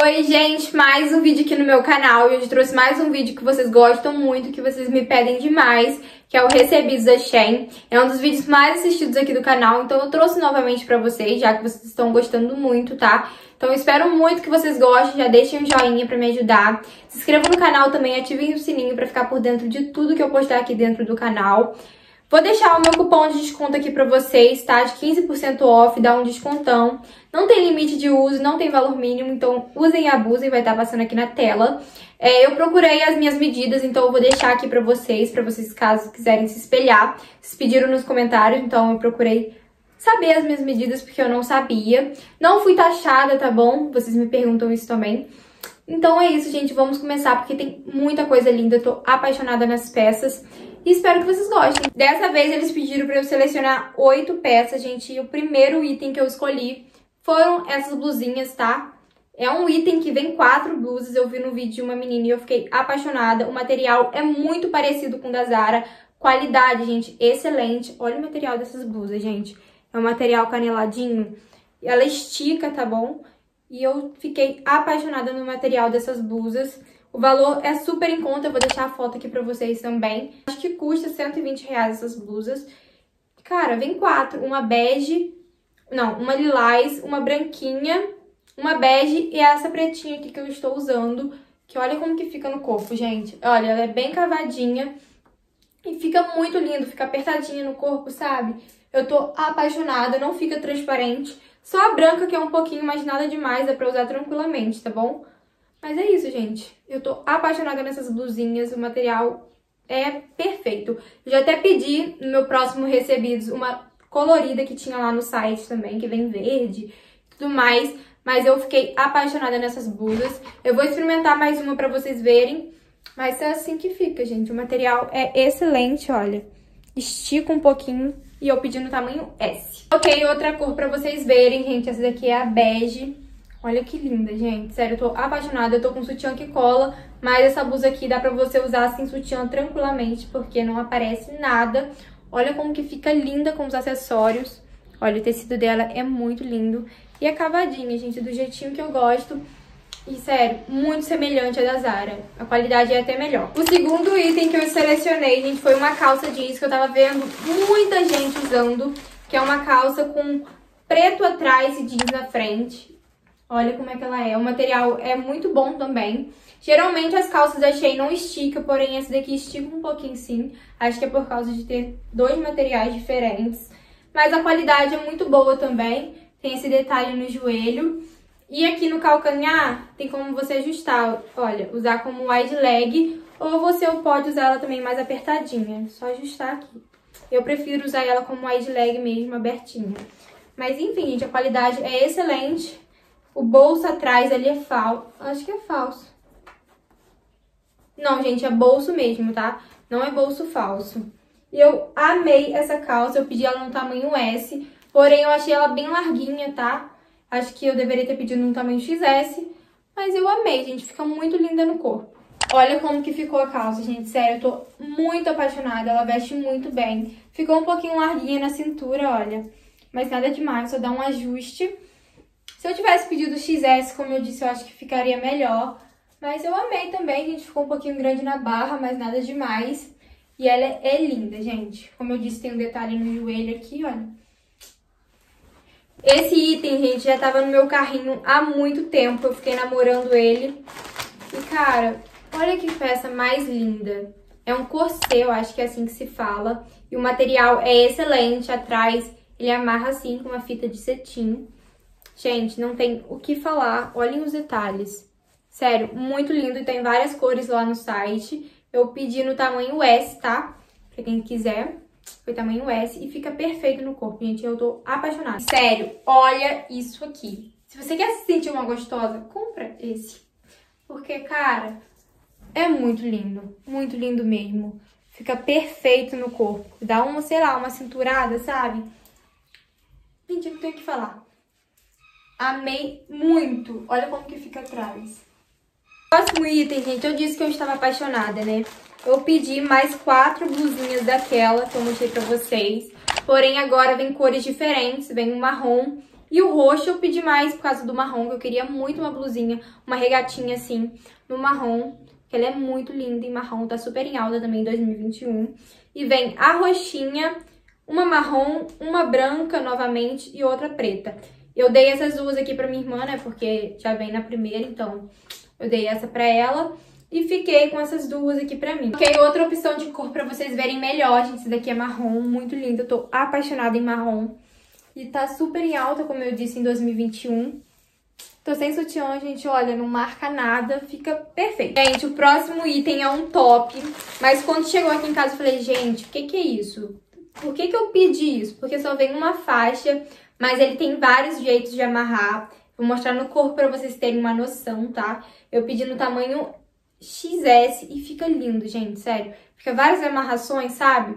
Oi, gente, mais um vídeo aqui no meu canal e hoje trouxe mais um vídeo que vocês gostam muito, que vocês me pedem demais, que é o Recebidos da Shein. É um dos vídeos mais assistidos aqui do canal, então eu trouxe novamente pra vocês, já que vocês estão gostando muito, tá? Então espero muito que vocês gostem, já deixem um joinha pra me ajudar. Se inscrevam no canal também, ativem o sininho pra ficar por dentro de tudo que eu postar aqui dentro do canal. Vou deixar o meu cupom de desconto aqui pra vocês, tá? De 15% off, dá um descontão. Não tem limite de uso, não tem valor mínimo, então usem e abusem, vai estar passando aqui na tela. É, eu procurei as minhas medidas, então eu vou deixar aqui pra vocês, pra vocês caso quiserem se espelhar. Vocês pediram nos comentários, então eu procurei saber as minhas medidas, porque eu não sabia. Não fui taxada, tá bom? Vocês me perguntam isso também. Então é isso, gente. Vamos começar, porque tem muita coisa linda. Eu tô apaixonada nas peças. E espero que vocês gostem. Dessa vez eles pediram pra eu selecionar oito peças, gente. E o primeiro item que eu escolhi foram essas blusinhas, tá? É um item que vem quatro blusas. Eu vi no vídeo de uma menina e eu fiquei apaixonada. O material é muito parecido com o da Zara. Qualidade, gente, excelente. Olha o material dessas blusas, gente. É um material caneladinho. Ela estica, tá bom? E eu fiquei apaixonada no material dessas blusas. O valor é super em conta, eu vou deixar a foto aqui pra vocês também. Acho que custa 120 reais essas blusas. Cara, vem quatro. Uma bege, não, uma lilás, uma branquinha, uma bege e essa pretinha aqui que eu estou usando. Que olha como que fica no corpo, gente. Olha, ela é bem cavadinha e fica muito lindo, fica apertadinha no corpo, sabe? Eu tô apaixonada, não fica transparente. Só a branca que é um pouquinho, mas nada demais, dá pra usar tranquilamente, tá bom? Mas é isso, gente. Eu tô apaixonada nessas blusinhas, o material é perfeito. Já até pedi no meu próximo recebidos uma colorida que tinha lá no site também, que vem verde e tudo mais. Mas eu fiquei apaixonada nessas blusas. Eu vou experimentar mais uma pra vocês verem. Mas é assim que fica, gente. O material é excelente, olha. Estica um pouquinho e eu pedi no tamanho S. Ok, outra cor pra vocês verem, gente. Essa daqui é a bege. Olha que linda, gente. Sério, eu tô apaixonada. Eu tô com sutiã que cola, mas essa blusa aqui dá pra você usar sem sutiã tranquilamente, porque não aparece nada. Olha como que fica linda com os acessórios. Olha, o tecido dela é muito lindo. E acabadinha, gente, do jeitinho que eu gosto. E, sério, muito semelhante à da Zara. A qualidade é até melhor. O segundo item que eu selecionei, gente, foi uma calça jeans que eu tava vendo muita gente usando. Que é uma calça com preto atrás e jeans na frente. Olha como é que ela é. O material é muito bom também. Geralmente as calças da Shein não estica, porém essa daqui estica um pouquinho sim. Acho que é por causa de ter dois materiais diferentes. Mas a qualidade é muito boa também. Tem esse detalhe no joelho. E aqui no calcanhar tem como você ajustar. Olha, usar como wide leg ou você pode usar ela também mais apertadinha. Só ajustar aqui. Eu prefiro usar ela como wide leg mesmo, abertinha. Mas enfim, gente, a qualidade é excelente. O bolso atrás ali é falso. Acho que é falso. Não, gente, é bolso mesmo, tá? Não é bolso falso. E eu amei essa calça, eu pedi ela no tamanho S, porém eu achei ela bem larguinha, tá? Acho que eu deveria ter pedido no tamanho XS, mas eu amei, gente, fica muito linda no corpo. Olha como que ficou a calça, gente, sério, eu tô muito apaixonada, ela veste muito bem. Ficou um pouquinho larguinha na cintura, olha, mas nada demais, só dá um ajuste. Se eu tivesse pedido XS, como eu disse, eu acho que ficaria melhor. Mas eu amei também, gente. Ficou um pouquinho grande na barra, mas nada demais. E ela é, linda, gente. Como eu disse, tem um detalhe no joelho aqui, olha. Esse item, gente, já tava no meu carrinho há muito tempo. Eu fiquei namorando ele. E, cara, olha que peça mais linda. É um corset, eu acho que é assim que se fala. E o material é excelente. Atrás ele amarra assim com uma fita de cetim. Gente, não tem o que falar. Olhem os detalhes. Sério, muito lindo e tem várias cores lá no site. Eu pedi no tamanho S, tá? Pra quem quiser. Foi tamanho S e fica perfeito no corpo, gente. Eu tô apaixonada. Sério, olha isso aqui. Se você quer se sentir uma gostosa, compra esse. Porque, cara, é muito lindo. Muito lindo mesmo. Fica perfeito no corpo. Dá uma, sei lá, uma cinturada, sabe? Gente, eu não tenho o que falar. Amei muito. Olha como que fica atrás. Próximo item, gente, eu disse que eu estava apaixonada, né? Eu pedi mais quatro blusinhas daquela que eu mostrei pra vocês. Porém, agora vem cores diferentes. Vem um marrom E o roxo eu pedi mais por causa do marrom, que eu queria muito uma blusinha, uma regatinha assim, no marrom, que ela é muito linda em marrom, tá super em alta também em 2021. E vem a roxinha, uma marrom, uma branca novamente e outra preta. Eu dei essas duas aqui pra minha irmã, né, porque já vem na primeira, então eu dei essa pra ela. E fiquei com essas duas aqui pra mim. Ok, outra opção de cor pra vocês verem melhor, gente. Esse daqui é marrom, muito lindo. Eu tô apaixonada em marrom. E tá super em alta, como eu disse, em 2021. Tô sem sutiã, gente, olha, não marca nada, fica perfeito. Gente, o próximo item é um top, mas quando chegou aqui em casa eu falei, gente, o que que é isso? Por que que eu pedi isso? Porque só vem uma faixa, mas ele tem vários jeitos de amarrar. Vou mostrar no corpo pra vocês terem uma noção, tá? Eu pedi no tamanho XS e fica lindo, gente, sério. Fica várias amarrações, sabe?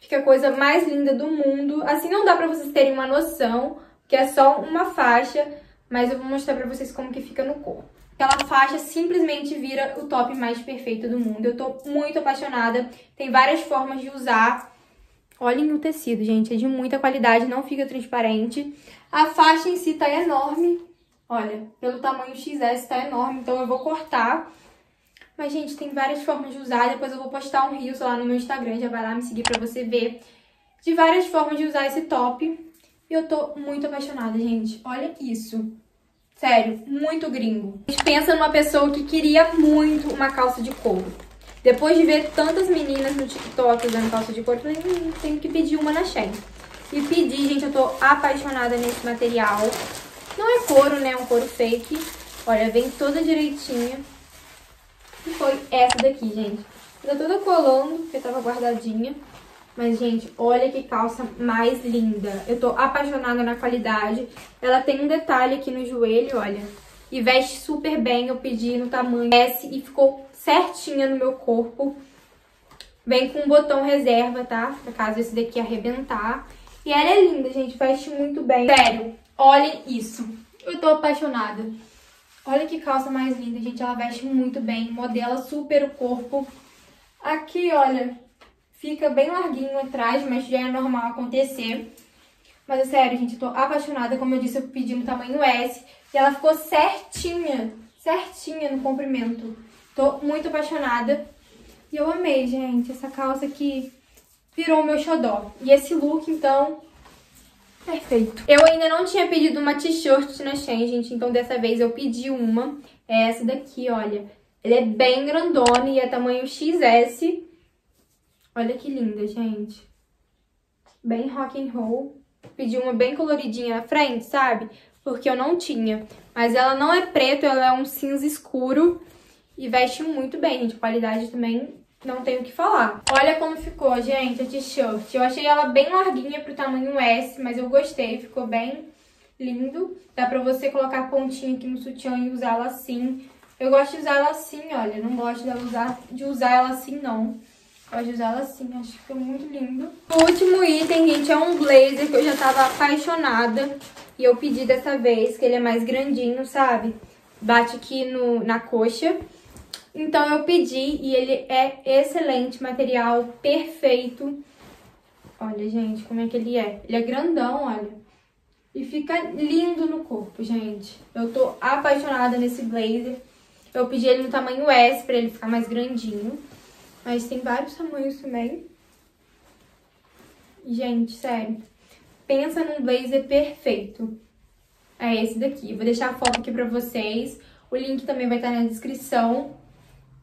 Fica a coisa mais linda do mundo. Assim não dá pra vocês terem uma noção, que é só uma faixa, mas eu vou mostrar pra vocês como que fica no corpo. Aquela faixa simplesmente vira o top mais perfeito do mundo. Eu tô muito apaixonada. Tem várias formas de usar. Olhem o tecido, gente. É de muita qualidade, não fica transparente. A faixa em si tá enorme. Olha, pelo tamanho XS tá enorme, então eu vou cortar. Mas, gente, tem várias formas de usar. Depois eu vou postar um Reels lá no meu Instagram. Já vai lá me seguir pra você ver. De várias formas de usar esse top. E eu tô muito apaixonada, gente. Olha isso. Sério, muito gringo. A gente pensa numa pessoa que queria muito uma calça de couro. Depois de ver tantas meninas no TikTok usando calça de couro, eu falei, hum, tenho que pedir uma na Shein. E pedi, gente, eu tô apaixonada nesse material. Não é couro, né? É um couro fake. Olha, vem toda direitinha. E foi essa daqui, gente. Tá toda colando, porque tava guardadinha. Mas, gente, olha que calça mais linda. Eu tô apaixonada na qualidade. Ela tem um detalhe aqui no joelho, olha. E veste super bem. Eu pedi no tamanho S e ficou certinha no meu corpo. Vem com um botão reserva, tá? Pra caso esse daqui arrebentar. E ela é linda, gente. Veste muito bem. Sério, olhem isso. Eu tô apaixonada. Olha que calça mais linda, gente. Ela veste muito bem. Modela super o corpo. Aqui, olha, Fica bem larguinho atrás, mas já é normal acontecer. Mas é sério, gente, eu tô apaixonada. Como eu disse, eu pedi no tamanho S. E ela ficou certinha, certinha no comprimento. Tô muito apaixonada. E eu amei, gente, essa calça aqui virou o meu xodó. E esse look, então, perfeito. Eu ainda não tinha pedido uma t-shirt na Shein, gente, então dessa vez eu pedi uma. É essa daqui, olha. Ela é bem grandona e é tamanho XS. Olha que linda, gente. Bem rock and roll. Pedi uma bem coloridinha na frente, sabe? Porque eu não tinha. Mas ela não é preto, ela é um cinza escuro. E veste muito bem, gente. Qualidade também não tenho o que falar. Olha como ficou, gente, a t-shirt. Eu achei ela bem larguinha pro tamanho S, mas eu gostei. Ficou bem lindo. Dá pra você colocar pontinha aqui no sutiã e usar ela assim. Eu gosto de usar ela assim, olha. Não gosto de usar, de usar ela assim, não. Pode usar ela assim, acho que fica muito lindo. O último item, gente, é um blazer que eu já tava apaixonada. E eu pedi dessa vez, que ele é mais grandinho, sabe? Bate aqui no, na coxa. Então eu pedi e ele é excelente, material perfeito. Olha, gente, como é que ele é. Ele é grandão, olha. E fica lindo no corpo, gente. Eu tô apaixonada nesse blazer. Eu pedi ele no tamanho S pra ele ficar mais grandinho. Mas tem vários tamanhos também. Gente, sério. Pensa num blazer perfeito. É esse daqui. Vou deixar a foto aqui pra vocês. O link também vai estar na descrição.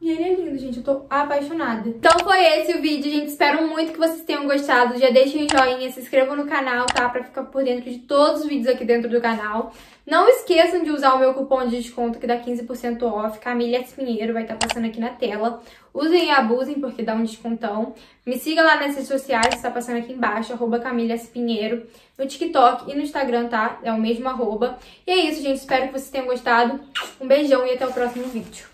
E ele é lindo, gente. Eu tô apaixonada. Então foi esse o vídeo, gente. Espero muito que vocês tenham gostado. Já deixem um joinha, se inscrevam no canal, tá? Pra ficar por dentro de todos os vídeos aqui dentro do canal. Não esqueçam de usar o meu cupom de desconto que dá 15% off. Camila Pinheiro vai estar tá passando aqui na tela. Usem e abusem porque dá um descontão. Me siga lá nas redes sociais, está passando aqui embaixo, arroba Camila Pinheiro. No TikTok e no Instagram, tá? É o mesmo arroba. E é isso, gente. Espero que vocês tenham gostado. Um beijão e até o próximo vídeo.